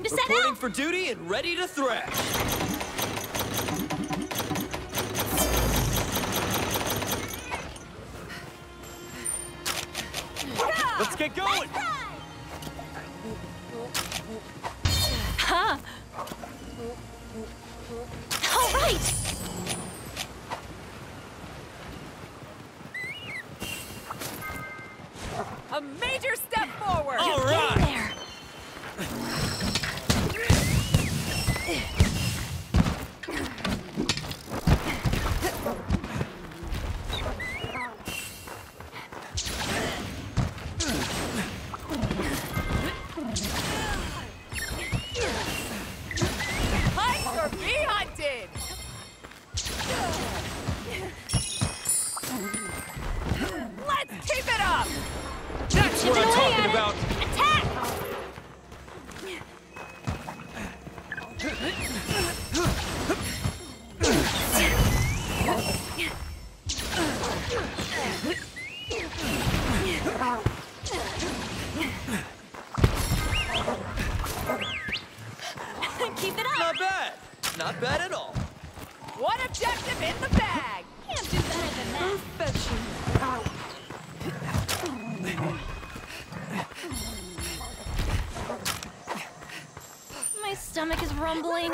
Time to set Reporting out! for duty and ready to thrash. Let's get going! Rumbling.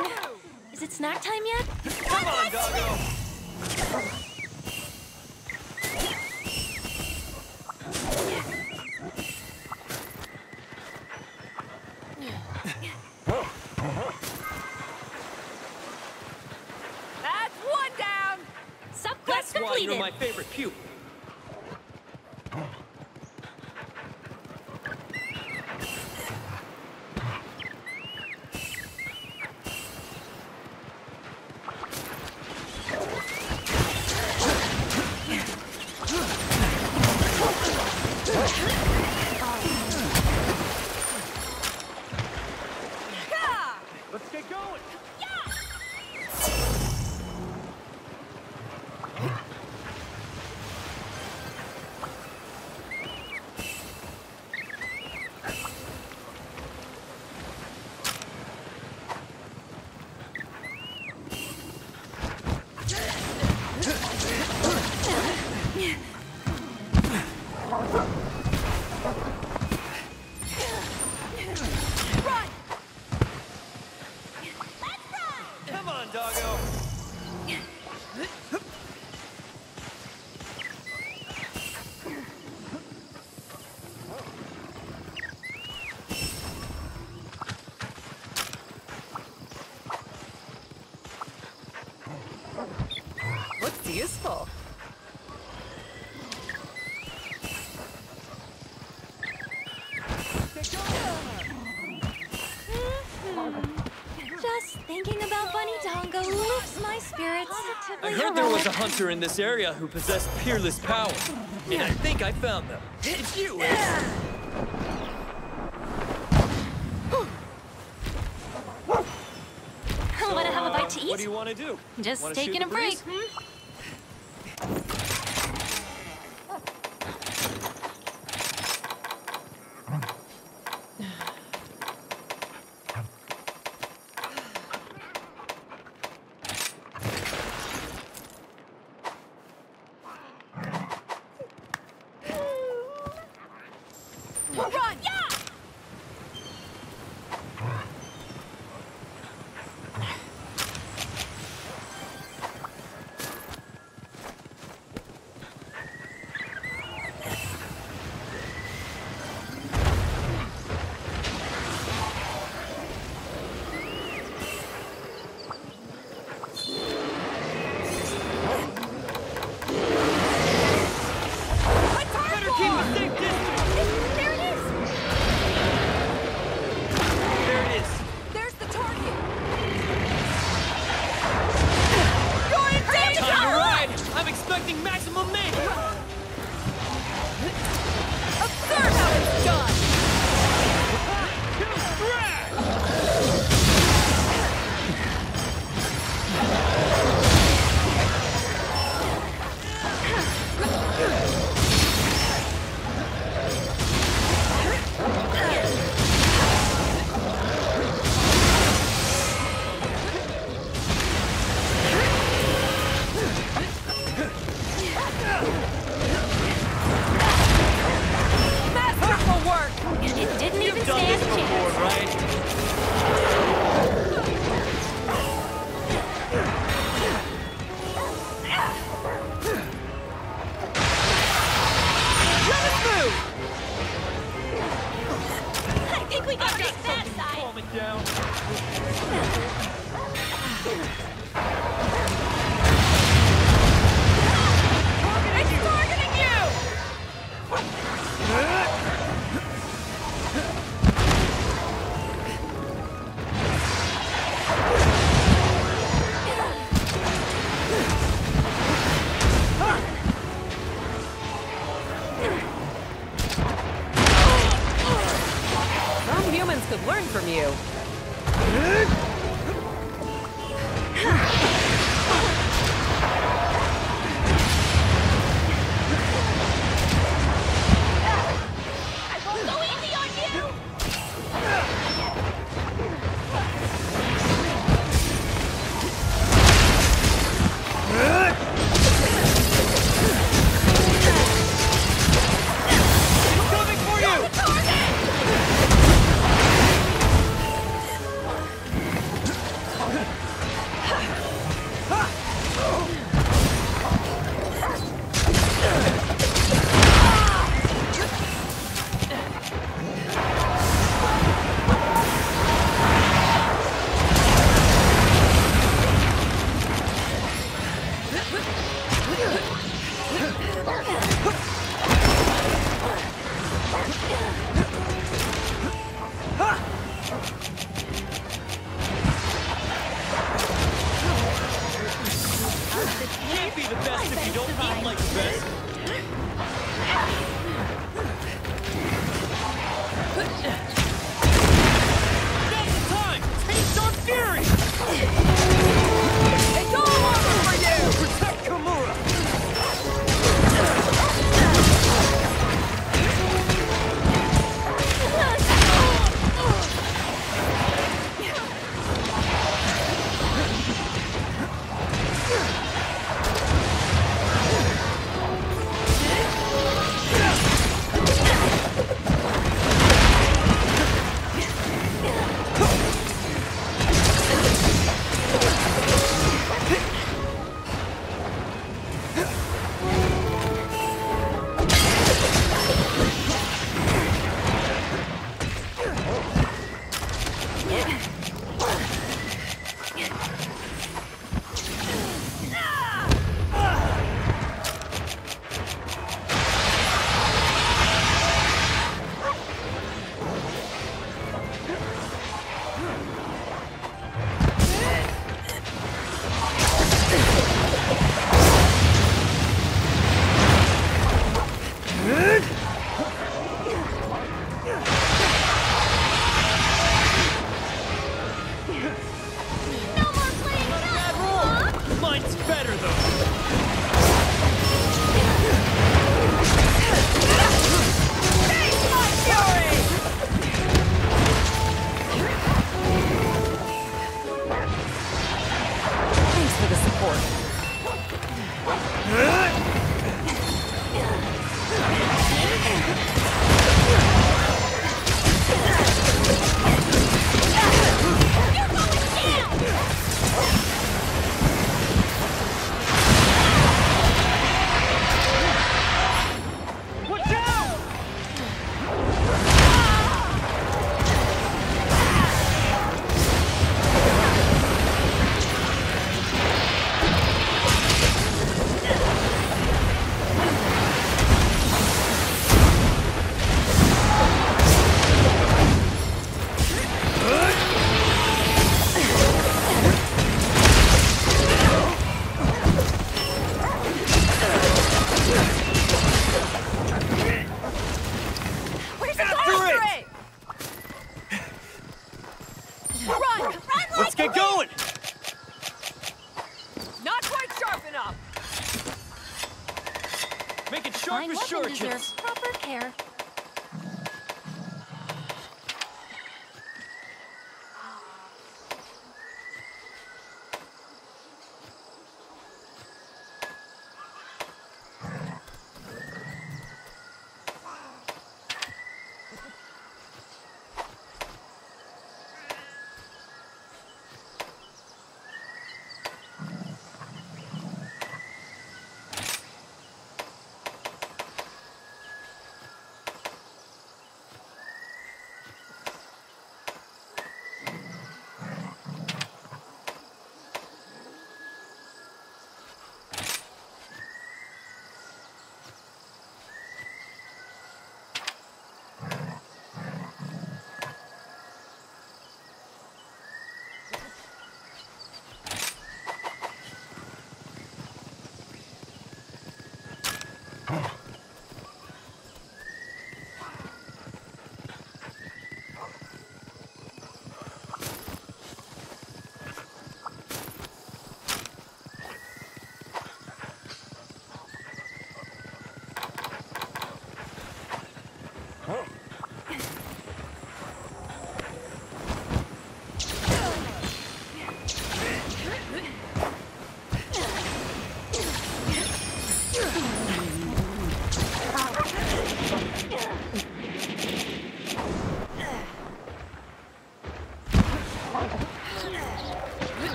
Is it snack time yet? Come on, doggo! Just thinking about Bunny Dango lifts my spirits. I heard there was a hunter in this area who possessed peerless power. And I think I found them. It's you, Ace. Want to have a bite to What do eat? you want to do? Just Wanna taking a break. Hmm?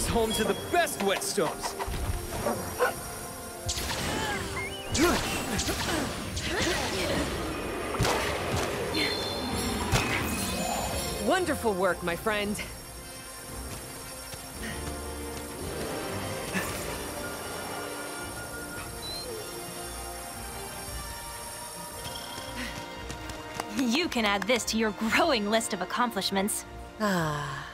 is home to the best whetstones. Wonderful work, my friend. You can add this to your growing list of accomplishments. Ah.